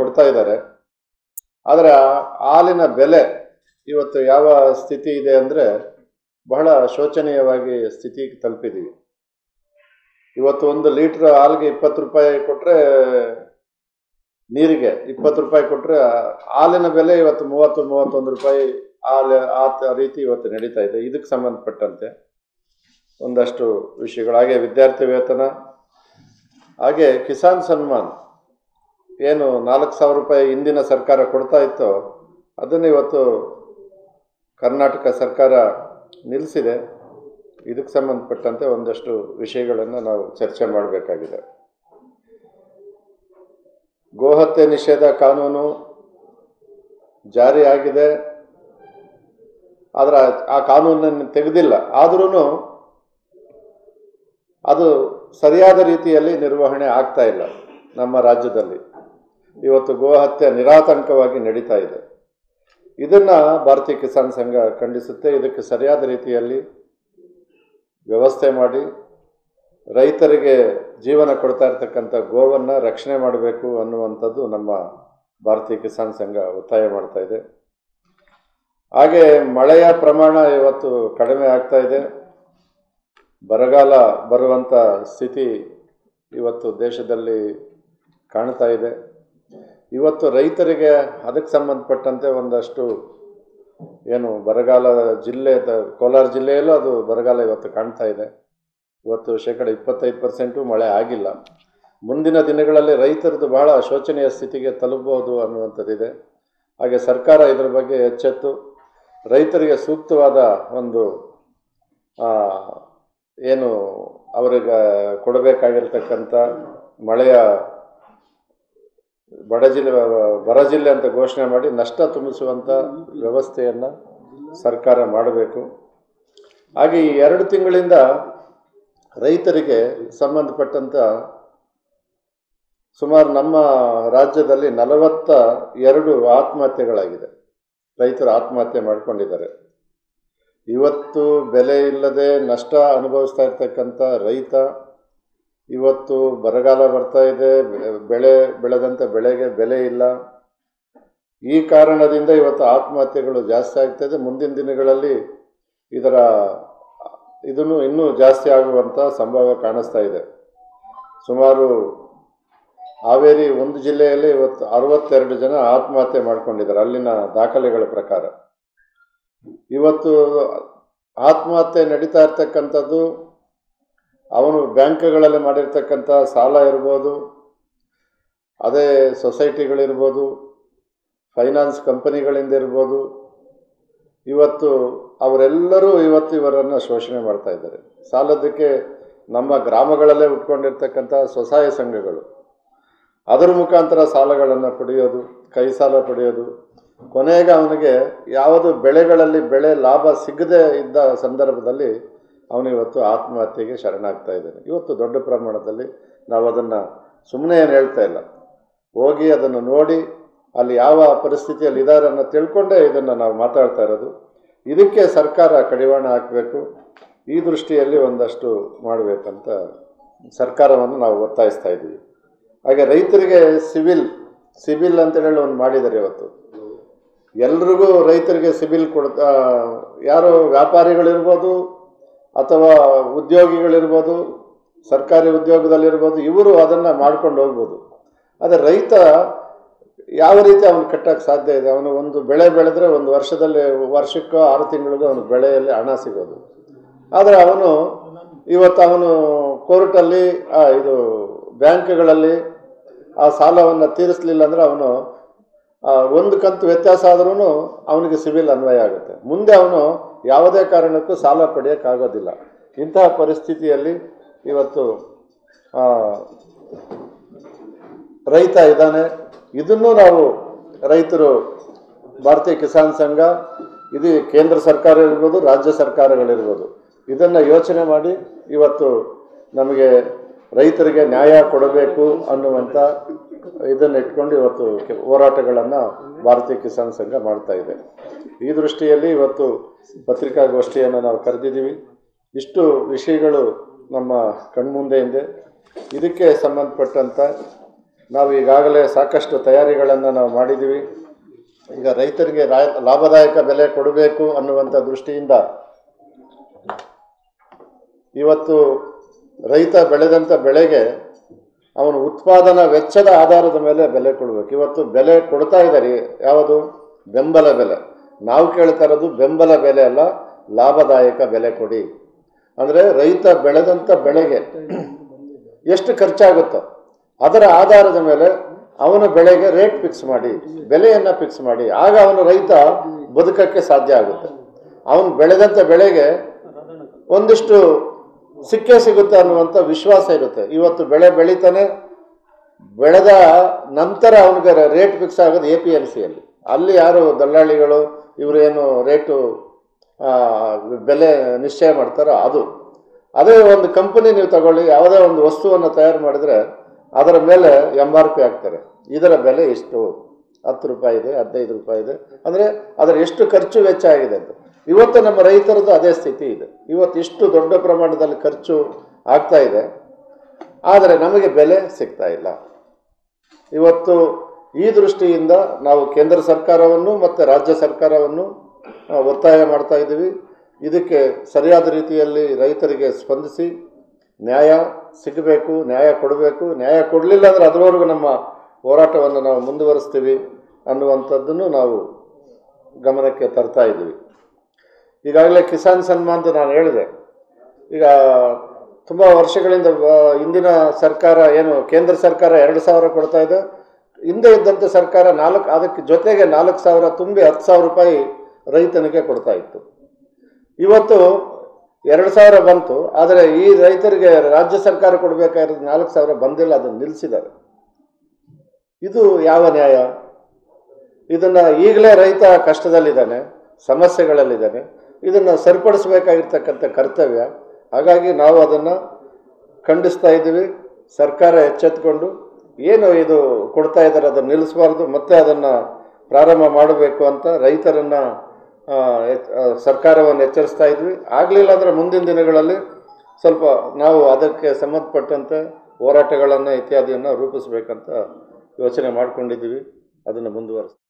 ಕೊಡ್ತಾ ಇದ್ದಾರೆ. ಆದರೆ ಹಾಲಿನ ಬೆಲೆ ಇವತ್ತು ಯಾವ ಸ್ಥಿತಿ ಇದೆ ಅಂದರೆ ಬಹಳ ಶೋಚನೀಯವಾಗಿ ಸ್ಥಿತಿಗೆ ತಲುಪಿದ್ದೀವಿ ಇವತ್ತು ಒಂದು ಲೀಟ್ರ್ ಹಾಲಿಗೆ ಇಪ್ಪತ್ತು ರೂಪಾಯಿ ಕೊಟ್ಟರೆ ನೀರಿಗೆ ಇಪ್ಪತ್ತು ರೂಪಾಯಿ ಕೊಟ್ಟರೆ ಹಾಲಿನ ಬೆಲೆ ಇವತ್ತು ಮೂವತ್ತು, ಮೂವತ್ತೊಂದು ರೂಪಾಯಿ ಹಾಲು ಆ ರೀತಿ ಇವತ್ತು ನಡೀತಾ ಇದೆ. ಇದಕ್ಕೆ ಸಂಬಂಧಪಟ್ಟಂತೆ ಒಂದಷ್ಟು ವಿಷಯಗಳು ಹಾಗೆ ವಿದ್ಯಾರ್ಥಿ ವೇತನ, ಹಾಗೆ ಕಿಸಾನ್ ಸನ್ಮಾನ್. ಏನು ನಾಲ್ಕು ಸಾವಿರ ರೂಪಾಯಿ ಹಿಂದಿನ ಸರ್ಕಾರ ಕೊಡ್ತಾ ಇತ್ತೋ, ಅದನ್ನು ಇವತ್ತು ಕರ್ನಾಟಕ ಸರ್ಕಾರ ನಿಲ್ಲಿಸಿದೆ ಇದಕ್ಕೆ ಸಂಬಂಧಪಟ್ಟಂತೆ ಒಂದಷ್ಟು ವಿಷಯಗಳನ್ನು ನಾವು ಚರ್ಚೆ ಮಾಡಬೇಕಾಗಿದೆ. ಗೋಹತ್ಯೆ ನಿಷೇಧ ಕಾನೂನು ಜಾರಿಯಾಗಿದೆ. ಆದರೆ ಆ ಕಾನೂನನ್ನು ತೆಗೆದಿಲ್ಲ. ಆದ್ರೂ ಅದು ಸರಿಯಾದ ರೀತಿಯಲ್ಲಿ ನಿರ್ವಹಣೆ ಆಗ್ತಾ ಇಲ್ಲ ನಮ್ಮ ರಾಜ್ಯದಲ್ಲಿ. ಇವತ್ತು ಗೋಹತ್ಯೆ ನಿರಾತಂಕವಾಗಿ ನಡೀತಾ ಇದೆ. ಇದನ್ನ ಭಾರತೀಯ ಕಿಸಾನ್ ಸಂಘ ಖಂಡಿಸುತ್ತೆ. ಇದಕ್ಕೆ ಸರಿಯಾದ ರೀತಿಯಲ್ಲಿ ವ್ಯವಸ್ಥೆ ಮಾಡಿ, ರೈತರಿಗೆ ಜೀವನ ಕೊಡ್ತಾ ಇರ್ತಕ್ಕಂಥ ಗೋವನ್ನು ರಕ್ಷಣೆ ಮಾಡಬೇಕು ಅನ್ನುವಂಥದ್ದು ನಮ್ಮ ಭಾರತೀಯ ಕಿಸಾನ್ ಸಂಘ ಒತ್ತಾಯ ಮಾಡ್ತಾ ಇದೆ. ಹಾಗೆ ಮಳೆಯ ಪ್ರಮಾಣ ಇವತ್ತು ಕಡಿಮೆ ಆಗ್ತಾ ಇದೆ. ಬರಗಾಲ ಬರುವಂಥ ಸ್ಥಿತಿ ಇವತ್ತು ದೇಶದಲ್ಲಿ ಕಾಣ್ತಾ ಇದೆ. ಇವತ್ತು ರೈತರಿಗೆ ಅದಕ್ಕೆ ಸಂಬಂಧಪಟ್ಟಂತೆ ಒಂದಷ್ಟು ಏನು ಬರಗಾಲ ಜಿಲ್ಲೆ ಕೋಲಾರ ಜಿಲ್ಲೆಯಲ್ಲೂ ಅದು ಬರಗಾಲ ಇವತ್ತು ಕಾಣ್ತಾ ಇದೆ. ಇವತ್ತು ಶೇಕಡ ಇಪ್ಪತ್ತೈದು ಪರ್ಸೆಂಟು ಮಳೆ ಆಗಿಲ್ಲ. ಮುಂದಿನ ದಿನಗಳಲ್ಲಿ ರೈತರದ್ದು ಬಹಳ ಶೋಚನೀಯ ಸ್ಥಿತಿಗೆ ತಲುಪಬಹುದು ಅನ್ನುವಂಥದ್ದಿದೆ. ಹಾಗೆ ಸರ್ಕಾರ ಇದರ ಬಗ್ಗೆ ಎಚ್ಚೆತ್ತು. ರೈತರಿಗೆ ಸೂಕ್ತವಾದ ಒಂದು ಏನು ಅವರಿಗೆ ಕೊಡಬೇಕಾಗಿರ್ತಕ್ಕಂಥ ಮಳೆಯ ಬಡ ಜಿಲ್ಲೆ, ಬರ ಜಿಲ್ಲೆ ಅಂತ ಘೋಷಣೆ ಮಾಡಿ ನಷ್ಟ ತುಂಬಿಸುವಂಥ ವ್ಯವಸ್ಥೆಯನ್ನು ಸರ್ಕಾರ ಮಾಡಬೇಕು. ಹಾಗೆ ಈ ಎರಡು ತಿಂಗಳಿಂದ ರೈತರಿಗೆ ಸಂಬಂಧಪಟ್ಟಂಥ ಸುಮಾರು ನಮ್ಮ ರಾಜ್ಯದಲ್ಲಿ ನಲವತ್ತ ಎರಡು ಆತ್ಮಹತ್ಯೆಗಳಾಗಿದೆ. ರೈತರು ಆತ್ಮಹತ್ಯೆ ಮಾಡಿಕೊಂಡಿದ್ದಾರೆ. ಇವತ್ತು ಬೆಲೆ ಇಲ್ಲದೆ ನಷ್ಟ ಅನುಭವಿಸ್ತಾ ಇರ್ತಕ್ಕಂಥ ರೈತ ಇವತ್ತು ಬರಗಾಲ ಬರ್ತಾ ಇದೆ, ಬೆಳೆ ಬೆಳೆದಂಥ ಬೆಳೆಗೆ ಬೆಲೆ ಇಲ್ಲ. ಈ ಕಾರಣದಿಂದ ಇವತ್ತು ಆತ್ಮಹತ್ಯೆಗಳು ಜಾಸ್ತಿ ಆಗ್ತಾಯಿದೆ ಮುಂದಿನ ದಿನಗಳಲ್ಲಿ ಇದರ ಇದನ್ನು ಇನ್ನೂ ಜಾಸ್ತಿ ಆಗುವಂಥ ಸಂಭವ ಕಾಣಿಸ್ತಾ ಇದೆ. ಸುಮಾರು ಹಾವೇರಿ ಒಂದು ಜಿಲ್ಲೆಯಲ್ಲಿ ಇವತ್ತು ಅರವತ್ತೆರಡು ಜನ ಆತ್ಮಹತ್ಯೆ ಮಾಡಿಕೊಂಡಿದ್ದಾರೆ, ಅಲ್ಲಿನ ದಾಖಲೆಗಳ ಪ್ರಕಾರ. ಇವತ್ತು ಆತ್ಮಹತ್ಯೆ ನಡೀತಾ ಇರ್ತಕ್ಕಂಥದ್ದು ಅವನು ಬ್ಯಾಂಕ್ಗಳಲ್ಲಿ ಮಾಡಿರ್ತಕ್ಕಂಥ ಸಾಲ ಇರ್ಬೋದು, ಅದೇ ಸೊಸೈಟಿಗಳಿರ್ಬೋದು, ಫೈನಾನ್ಸ್ ಕಂಪನಿಗಳಿಂದ ಇರ್ಬೋದು, ಇವತ್ತು ಅವರೆಲ್ಲರೂ ಇವತ್ತು ಇವರನ್ನು ಶೋಷಣೆ ಮಾಡ್ತಾ ಇದ್ದಾರೆ. ಸಾಲದಕ್ಕೆ ನಮ್ಮ ಗ್ರಾಮಗಳಲ್ಲೇ ಉಟ್ಕೊಂಡಿರ್ತಕ್ಕಂಥ ಸ್ವಸಹಾಯ ಸಂಘಗಳು, ಅದರ ಮುಖಾಂತರ ಸಾಲಗಳನ್ನು ಪಡೆಯೋದು, ಕೈ ಸಾಲ ಪಡೆಯೋದು, ಕೊನೆಗೆ ಅವನಿಗೆ ಯಾವುದು ಬೆಳೆಗಳಲ್ಲಿ ಬೆಳೆ ಲಾಭ ಸಿಗದೇ ಇದ್ದ ಸಂದರ್ಭದಲ್ಲಿ ಅವನು ಇವತ್ತು ಆತ್ಮಹತ್ಯೆಗೆ ಶರಣಾಗ್ತಾ ಇದ್ದಾನೆ. ಇವತ್ತು ದೊಡ್ಡ ಪ್ರಮಾಣದಲ್ಲಿ ನಾವು ಅದನ್ನು ಸುಮ್ಮನೆ ಏನು ಹೇಳ್ತಾ ಇಲ್ಲ. ಹೋಗಿ ಅದನ್ನು ನೋಡಿ ಅಲ್ಲಿ ಯಾವ ಪರಿಸ್ಥಿತಿಯಲ್ಲಿ ಇದ್ದಾರೆ ಅನ್ನೋ ತಿಳ್ಕೊಂಡೇ ಇದನ್ನು ನಾವು ಮಾತಾಡ್ತಾ ಇರೋದು. ಇದಕ್ಕೆ ಸರ್ಕಾರ ಕಡಿವಾಣ ಹಾಕಬೇಕು. ಈ ದೃಷ್ಟಿಯಲ್ಲಿ ಒಂದಷ್ಟು ಮಾಡಬೇಕಂತ ಸರ್ಕಾರವನ್ನು ನಾವು ಒತ್ತಾಯಿಸ್ತಾ ಇದ್ದೀವಿ. ಹಾಗೆ ರೈತರಿಗೆ ಸಿವಿಲ್ ಸಿವಿಲ್ ಅಂತೇಳಿ ಒಂದು ಮಾಡಿದ್ದಾರೆ ಇವತ್ತು. ಎಲ್ರಿಗೂ ರೈತರಿಗೆ ಸಿಬಿಲ್ ಕೊಡ್ತಾ ಯಾರೋ ವ್ಯಾಪಾರಿಗಳಿರ್ಬೋದು ಅಥವಾ ಉದ್ಯೋಗಿಗಳಿರ್ಬೋದು, ಸರ್ಕಾರಿ ಉದ್ಯೋಗದಲ್ಲಿರ್ಬೋದು, ಇವರು ಅದನ್ನು ಮಾಡ್ಕೊಂಡು ಹೋಗ್ಬೋದು. ಆದರೆ ರೈತ ಯಾವ ರೀತಿ ಅವನು ಕಟ್ಟಕ್ಕೆ ಸಾಧ್ಯ ಇದೆ? ಅವನು ಒಂದು ಬೆಳೆ ಬೆಳೆದ್ರೆ ಒಂದು ವರ್ಷದಲ್ಲಿ, ವರ್ಷಕ್ಕೋ ಆರು ತಿಂಗಳಿಗೂ ಅವನು ಬೆಳೆಯಲ್ಲಿ ಹಣ ಸಿಗೋದು. ಆದರೆ ಅವನು ಇವತ್ತು ಅವನು ಕೋರ್ಟಲ್ಲಿ ಇದು ಬ್ಯಾಂಕ್ಗಳಲ್ಲಿ ಆ ಸಾಲವನ್ನು ತೀರಿಸಲಿಲ್ಲ ಅಂದರೆ ಅವನು ಒಂದು ಕಂತು ವ್ಯತ್ಯಾಸ ಆದ್ರೂ ಅವನಿಗೆ ಸಿವಿಲ್ ಅನ್ವಯ ಆಗುತ್ತೆ. ಮುಂದೆ ಅವನು ಯಾವುದೇ ಕಾರಣಕ್ಕೂ ಸಾಲ ಪಡೆಯೋಕ್ಕಾಗೋದಿಲ್ಲ. ಇಂತಹ ಪರಿಸ್ಥಿತಿಯಲ್ಲಿ ಇವತ್ತು ರೈತ ಇದ್ದಾನೆ. ಇದನ್ನು ನಾವು ರೈತರು, ಭಾರತೀಯ ಕಿಸಾನ್ ಸಂಘ, ಇದು ಕೇಂದ್ರ ಸರ್ಕಾರ ಇರ್ಬೋದು ರಾಜ್ಯ ಸರ್ಕಾರಗಳಿರ್ಬೋದು, ಇದನ್ನು ಯೋಚನೆ ಮಾಡಿ ಇವತ್ತು ನಮಗೆ ರೈತರಿಗೆ ನ್ಯಾಯ ಕೊಡಬೇಕು ಅನ್ನುವಂಥ ಇದನ್ನು ಇಟ್ಕೊಂಡು ಇವತ್ತು ಹೋರಾಟಗಳನ್ನು ಭಾರತೀಯ ಕಿಸಾನ್ ಸಂಘ ಮಾಡ್ತಾ ಇದೆ. ಈ ದೃಷ್ಟಿಯಲ್ಲಿ ಇವತ್ತು ಪತ್ರಿಕಾಗೋಷ್ಠಿಯನ್ನು ನಾವು ಕರೆದಿದ್ದೀವಿ. ಇಷ್ಟು ವಿಷಯಗಳು ನಮ್ಮ ಕಣ್ಮುಂದೆ ಇದೆ. ಇದಕ್ಕೆ ಸಂಬಂಧಪಟ್ಟಂಥ ನಾವು ಈಗಾಗಲೇ ಸಾಕಷ್ಟು ತಯಾರಿಗಳನ್ನು ನಾವು ಮಾಡಿದ್ದೀವಿ. ಈಗ ರೈತರಿಗೆ ಲಾಭದಾಯಕ ಬೆಲೆ ಕೊಡಬೇಕು ಅನ್ನುವಂಥ ದೃಷ್ಟಿಯಿಂದ ಇವತ್ತು ರೈತ ಬೆಳೆದಂಥ ಬೆಳೆಗೆ ಅವನು ಉತ್ಪಾದನಾ ವೆಚ್ಚದ ಆಧಾರದ ಮೇಲೆ ಬೆಲೆ ಕೊಡಬೇಕು. ಇವತ್ತು ಬೆಲೆ ಕೊಡ್ತಾ ಇದ್ದಾರೆ. ಯಾವುದು? ಬೆಂಬಲ ಬೆಲೆ. ನಾವು ಕೇಳ್ತಾ ಇರೋದು ಬೆಂಬಲ ಬೆಲೆ ಅಲ್ಲ, ಲಾಭದಾಯಕ ಬೆಲೆ ಕೊಡಿ. ಅಂದರೆ ರೈತ ಬೆಳೆದಂಥ ಬೆಳೆಗೆ ಎಷ್ಟು ಖರ್ಚಾಗುತ್ತೋ ಅದರ ಆಧಾರದ ಮೇಲೆ ಅವನ ಬೆಳೆಗೆ ರೇಟ್ ಫಿಕ್ಸ್ ಮಾಡಿ, ಬೆಲೆಯನ್ನು ಫಿಕ್ಸ್ ಮಾಡಿ, ಆಗ ಅವನು ರೈತ ಬದುಕಕ್ಕೆ ಸಾಧ್ಯ ಆಗುತ್ತೆ. ಅವನು ಬೆಳೆದಂಥ ಬೆಳೆಗೆ ಒಂದಿಷ್ಟು ಸಿಕ್ಕೇ ಸಿಗುತ್ತೆ ಅನ್ನುವಂಥ ವಿಶ್ವಾಸ ಇರುತ್ತೆ. ಇವತ್ತು ಬೆಳೆ ಬೆಳೀತಾನೆ ಬೆಳೆದ ನಂತರ ಅವನಿಗೆ ರೇಟ್ ಫಿಕ್ಸ್ ಆಗೋದು ಎ ಪಿ ಎಂ ಸಿಯಲ್ಲಿ ಅಲ್ಲಿ. ಯಾರು ದಲ್ಲಾಳಿಗಳು ಇವರೇನು ರೇಟು ಆ, ಬೆಲೆ ನಿಶ್ಚಯ ಮಾಡ್ತಾರೋ ಅದು. ಅದೇ ಒಂದು ಕಂಪನಿ ನೀವು ತಗೊಳ್ಳಿ ಯಾವುದೇ ಒಂದು ವಸ್ತುವನ್ನು ತಯಾರು ಮಾಡಿದರೆ ಅದರ ಮೇಲೆ ಎಂ ಆರ್ ಪಿ ಹಾಕ್ತಾರೆ. ಇದರ ಬೆಲೆ ಇಷ್ಟು ಹತ್ತು ರೂಪಾಯಿ ಇದೆ ಹದಿನೈದು ರೂಪಾಯಿ ಇದೆ. ಅಂದರೆ ಅದರ ಎಷ್ಟು ಖರ್ಚು ವೆಚ್ಚ ಆಗಿದೆ ಅಂತ. ಇವತ್ತು ನಮ್ಮ ರೈತರದ್ದು ಅದೇ ಸ್ಥಿತಿ ಇದೆ. ಇವತ್ತು ಇಷ್ಟು ದೊಡ್ಡ ಪ್ರಮಾಣದಲ್ಲಿ ಖರ್ಚು ಆಗ್ತಾ ಇದೆ. ಆದರೆ ನಮಗೆ ಬೆಲೆ ಸಿಗ್ತಾ ಇಲ್ಲ. ಇವತ್ತು ಈ ದೃಷ್ಟಿಯಿಂದ ನಾವು ಕೇಂದ್ರ ಸರ್ಕಾರವನ್ನು ಮತ್ತು ರಾಜ್ಯ ಸರ್ಕಾರವನ್ನು ಒತ್ತಾಯ ಮಾಡ್ತಾ ಇದ್ದೀವಿ. ಇದಕ್ಕೆ ಸರಿಯಾದ ರೀತಿಯಲ್ಲಿ ರೈತರಿಗೆ ಸ್ಪಂದಿಸಿ ನ್ಯಾಯ ಸಿಗಬೇಕು, ನ್ಯಾಯ ಕೊಡಬೇಕು. ನ್ಯಾಯ ಕೊಡಲಿಲ್ಲ ಅಂದರೆ ಅದರವರೆಗೂ ನಮ್ಮ ಹೋರಾಟವನ್ನು ನಾವು ಮುಂದುವರಿಸ್ತೀವಿ ಅನ್ನುವಂಥದ್ದನ್ನು ನಾವು ಗಮನಕ್ಕೆ ತರ್ತಾ ಇದ್ದೀವಿ. ಈಗಾಗಲೇ ಕಿಸಾನ್ ಸನ್ಮಾನ್ದು ನಾನು ಹೇಳಿದೆ. ಈಗ ತುಂಬ ವರ್ಷಗಳಿಂದ ಹಿಂದಿನ ಸರ್ಕಾರ ಏನು, ಕೇಂದ್ರ ಸರ್ಕಾರ ಎರಡು ಸಾವಿರ ಕೊಡ್ತಾ ಇದೆ. ಹಿಂದೆ ಇದ್ದಂಥ ಸರ್ಕಾರ ನಾಲ್ಕು, ಅದಕ್ಕೆ ಜೊತೆಗೆ ನಾಲ್ಕು ಸಾವಿರ ತುಂಬಿ ಹತ್ತು ಸಾವಿರ ರೂಪಾಯಿ ರೈತನಿಗೆ ಕೊಡ್ತಾ ಇತ್ತು. ಇವತ್ತು ಎರಡು ಸಾವಿರ ಬಂತು, ಆದರೆ ಈ ರೈತರಿಗೆ ರಾಜ್ಯ ಸರ್ಕಾರ ಕೊಡಬೇಕಾಗಿರೋದು ನಾಲ್ಕು ಸಾವಿರ ಬಂದಿಲ್ಲ, ಅದನ್ನು ನಿಲ್ಲಿಸಿದ್ದಾರೆ. ಇದು ಯಾವ ನ್ಯಾಯ? ಇದನ್ನು ಈಗಲೇ ರೈತ ಕಷ್ಟದಲ್ಲಿದ್ದಾನೆ, ಸಮಸ್ಯೆಗಳಲ್ಲಿದ್ದಾನೆ. ಇದನ್ನು ಸರಿಪಡಿಸಬೇಕಾಗಿರ್ತಕ್ಕಂಥ ಕರ್ತವ್ಯ. ಹಾಗಾಗಿ ನಾವು ಅದನ್ನು ಖಂಡಿಸ್ತಾ ಇದ್ದೀವಿ. ಸರ್ಕಾರ ಎಚ್ಚೆತ್ಕೊಂಡು ಏನು ಇದು ಕೊಡ್ತಾ ಇದ್ದಾರೆ ಅದನ್ನು ನಿಲ್ಲಿಸಬಾರ್ದು, ಮತ್ತೆ ಅದನ್ನು ಪ್ರಾರಂಭ ಮಾಡಬೇಕು ಅಂತ ರೈತರನ್ನು ಸರ್ಕಾರವನ್ನು ಎಚ್ಚರಿಸ್ತಾ ಇದ್ವಿ ಆಗಲಿಲ್ಲ ಅಂದರೆ ಮುಂದಿನ ದಿನಗಳಲ್ಲಿ ಸ್ವಲ್ಪ ನಾವು ಅದಕ್ಕೆ ಸಂಬಂಧಪಟ್ಟಂತೆ ಹೋರಾಟಗಳನ್ನು, ಇತ್ಯಾದಿಯನ್ನು ರೂಪಿಸಬೇಕಂತ ಯೋಚನೆ ಮಾಡ್ಕೊಂಡಿದ್ದೀವಿ. ಅದನ್ನು ಮುಂದುವರಿಸ್ತೀವಿ